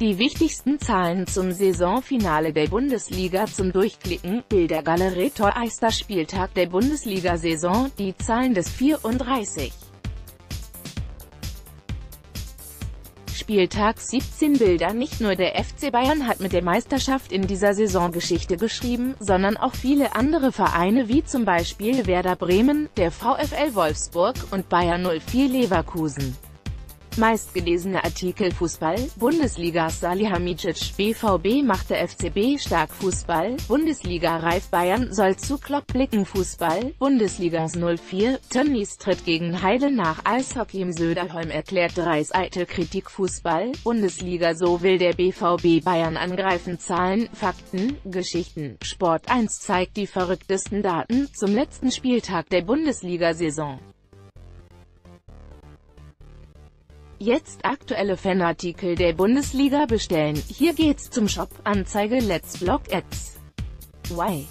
Die wichtigsten Zahlen zum Saisonfinale der Bundesliga zum Durchklicken, Bildergalerie Toreister Spieltag der Bundesliga-Saison, die Zahlen des 34. Spieltag 17 Bilder Nicht nur der FC Bayern hat mit der Meisterschaft in dieser Saisongeschichte geschrieben, sondern auch viele andere Vereine wie zum Beispiel Werder Bremen, der VfL Wolfsburg und Bayern 04 Leverkusen. Meistgelesene Artikel Fußball, Bundesliga Salihamidzic, BVB machte FCB stark Fußball, Bundesliga Reif Bayern soll zu Klopp blicken Fußball, Bundesliga 04, Tönnies tritt gegen Heidel nach Eishockey im Söderholm erklärt Reis eitel Kritik Fußball, Bundesliga so will der BVB Bayern angreifen Zahlen, Fakten, Geschichten, Sport 1 zeigt die verrücktesten Daten, zum letzten Spieltag der Bundesliga-Saison. Jetzt aktuelle Fanartikel der Bundesliga bestellen. Hier geht's zum Shop. Anzeige Let's Block Ads. Why?